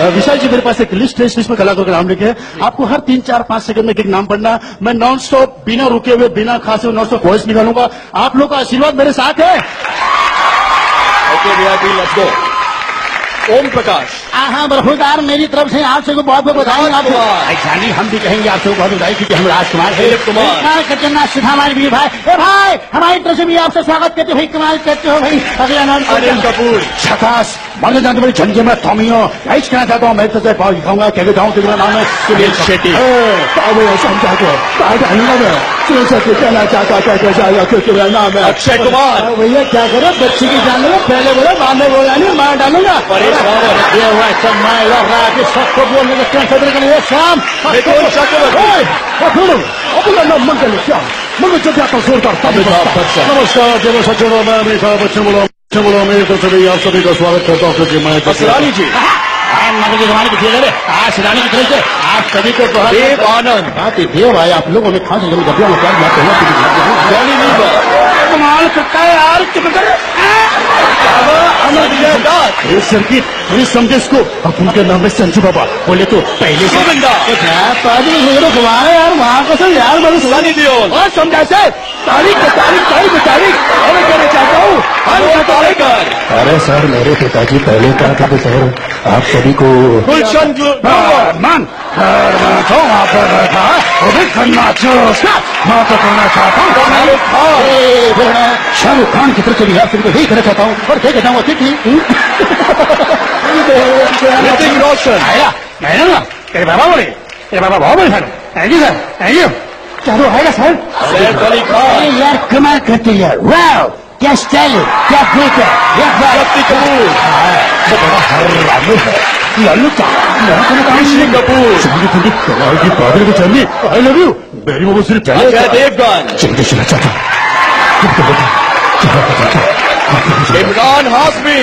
विशाल जी मेरे पास एक लिस्ट है इस लिस्ट में कलाकारों का नाम लिखे हैं। आपको हर तीन चार पाँच सेकंड में एक नाम पढ़ना मैं नॉन स्टॉप बिना रुके हुए बिना खासे हुए नॉन स्टॉप वॉइस निकालूँगा। आप लोग का आशीर्वाद मेरे साथ है। Okay VIP let's go Om Prakash. हाँ बरखुदार मेरी तरफ़ से आप सबको बहुत बहुत बधाई। आप राजकुमार। जानी हम भी कहेंगे आप सबको बहुत बधाई क्योंकि हम राजकुमार हैं। कुमार। सिन्हा हमारे वीर भाई। ए भाई हमारी तरफ़ से भी आपसे स्वागत करते हो भाई। कमाल करते हो भाई। अगला नाम अनिल कपूर। छकास माने जानते बड़ी झंझे में थॉमियो यही कहना चाहता हूँ मैं तो से पाव दिखाऊँगा क्या बताऊँ तेरा नाम है सुनील शेट्टी। पावे समझा के पावे हलवा में सुन सके कहना चाहता क्या क्या जाएगा क्योंकि मेरा नाम है अक्षय कुमार। हाँ, भैया क्या करो बच्ची की जान लो पहले बोलो बाद में बोला नहीं मार डालूँगा परेश रावल। ये हुआ सब मैं लग रहा है कि सबको बोलने का क्या सदर का ये शाम मिथुन चक्रवर्ती। मंगल श्याम मंगल चल जाता जोरदार अमिताभ बच्चन। नमस्कार जब सज्जनों मैं अमिताभ बच्चन बोला बच्चन बोला मेरी तरफ़ से भी आप सभी का स्वागत करता हूँ क्योंकि मैं तो जी आप जमाने की स्वागत करता आज सिरानी की तरफ़ से आप सभी को देव आनंद बात देव आए आप लोगों ने खास जब में प्यार जाते हैं जॉनी कमाल करता है यार दत्त ये सर्किट समझे इसको अब उनके नाम है संजू बाबा। बोले तो पहले से गोविंदा। पाजी यार वहाँ को सर यार सनी और समझा से तारीख तारीख तारीख तारीख। और मैं कहना चाहता हूँ अरे सर मेरे पिताजी पहले कहा था कि सर आप सभी को गुलशन मन। तो वहाँ पर बैठा वो भी करना चाहता मैं तो करना चाहता हूँ शाहरुख खान। की तरफ़ से भी आप सभी को यही कहना चाहता हूँ। और क्या कहता हूँ? ठीक ऋतिक रोशन आया आया ना तेरे बाबा बोले तेरे बाबा बहुत बड़े sir thank you sir thank you तो आएगा सर अरे यार कमाल करते यार वाह क्या स्टाइल है क्या ग्रुप है क्या शक्ति कपूर बड़ा हरामी लालू का ऋषि कपूर संगीत संगीत कमाल की पागल की चंदी आई लव यू मेरी वो सिर्फ़ पहले देवगन चंदी चला चाहता इमरान हाशमी